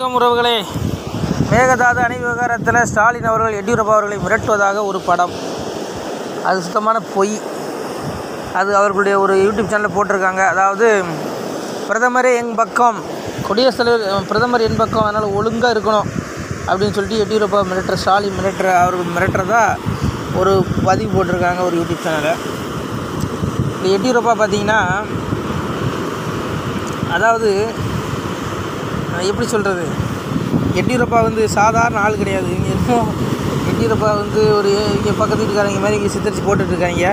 வணக்கம் உறவுகளே. மேகதாது அணை விவகாரத்தில் ஸ்டாலின் அவர்கள் எடியூரப்பா அவர்களை மிரட்டுவதாக ஒரு படம். அது சுத்தமான பொய். அது அவர்களுடைய ஒரு யூடியூப் சேனலில் போட்டிருக்காங்க. அதாவது பிரதமரே எங் பக்கம் குடியரசுத் தலைவர் பிரதமர் என் பக்கம் அதனால் ஒழுங்காக இருக்கணும் அப்படின்னு சொல்லிட்டு எடியூரப்பா மிரட்டுற ஸ்டாலின் மிரட்டுற அவர்கள் மிரட்டுறதா ஒரு பதிவு போட்டிருக்காங்க ஒரு யூடியூப் சேனலில். இந்த எடியூரப்பா பார்த்தீங்கன்னா அதாவது எப்படி சொல்கிறது எடியூரப்பா வந்து சாதாரண ஆள் கிடையாது. இங்கே என்னமோ எடியூரப்பா வந்து ஒரு இங்கே பக்கத்து வீட்டுக்காரங்க மாதிரி இங்கே சித்தரித்து போட்டுட்ருக்காங்க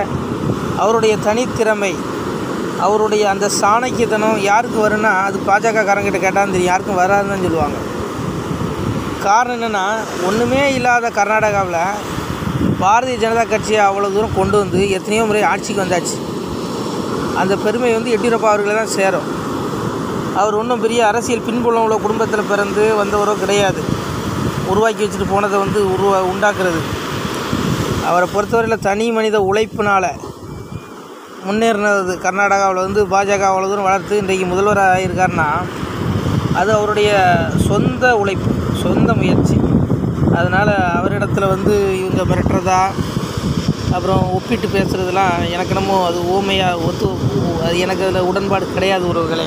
அவருடைய தனித்திறமை அவருடைய அந்த சாணக்கியத்தனம் யாருக்கு வரும்னா அது பாஜக காரங்கிட்ட கேட்டால் தெரியும். யாருக்கும் வராதுன்னு தான் சொல்லுவாங்க. காரணம் என்னென்னா ஒன்றுமே இல்லாத கர்நாடகாவில் பாரதிய ஜனதா கட்சியை அவ்வளோ தூரம் கொண்டு வந்து எத்தனையோ முறை ஆட்சிக்கு வந்தாச்சு. அந்த பெருமை வந்து எடியூரப்பா அவர்களை தான் சேரும். அவர் ஒன்றும் பெரிய அரசியல் பின்புலம் உள்ள குடும்பத்தில் பிறந்து வந்தவரோ கிடையாது. உருவாக்கி வச்சுட்டு போனதை வந்து உருவா உண்டாக்குறது. அவரை பொறுத்தவரையில் தனி மனித உழைப்பினால் முன்னேறினது கர்நாடகாவில் வந்து பாஜக அவ்வளோ தூரம் வளர்த்து இன்றைக்கு முதல்வராக ஆகியிருக்காருன்னா அது அவருடைய சொந்த உழைப்பு சொந்த முயற்சி. அதனால் அவரிடத்துல வந்து இவங்க மிரட்டுறதா அப்புறம் ஒப்பிட்டு பேசுகிறதுலாம் எனக்கு என்னமோ அது ஓமையாக ஒத்து அது எனக்கு அதில் உடன்பாடு கிடையாது உறவுகளே.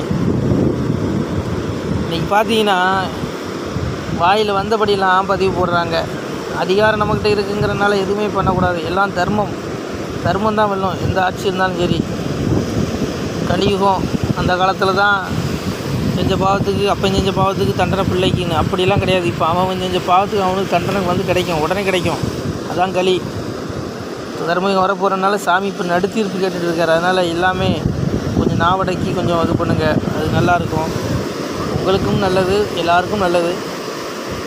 இன்றைக்கி பார்த்தீங்கன்னா வாயில் வந்தபடியெல்லாம் பதிவு போடுறாங்க. அதிகாரம் நம்மக்கிட்ட இருக்குங்கிறனால எதுவுமே பண்ணக்கூடாது. எல்லாம் தர்மம். தர்மம் தான் வெல்லும். எந்த ஆட்சி இருந்தாலும் சரி. கலியுகம் அந்த காலத்தில் தான் செஞ்ச பாவத்துக்கு அப்பன் செஞ்ச பாவத்துக்கு தண்டனை பிள்ளைக்குன்னு. அப்படிலாம் கிடையாது. இப்போ அவன் செஞ்ச பாவத்துக்கு அவனுக்கு தண்டனை வந்து கிடைக்கும். உடனே கிடைக்கும். அதான் களி தர்மயுகம் வரப்போகிறனால சாமி இப்போ நடுத்தீர்ப்பு கேட்டுட்டு இருக்கார். அதனால் எல்லாமே கொஞ்சம் நாவடக்கி கொஞ்சம் இது பண்ணுங்கள் அது நல்லாயிருக்கும் உங்களுக்கும் நல்லது எல்லாருக்கும் நல்லது.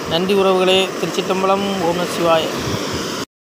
நன்றி உறவுகளே திருச்சிட்டம்பலம் ஓம் சிவாய்.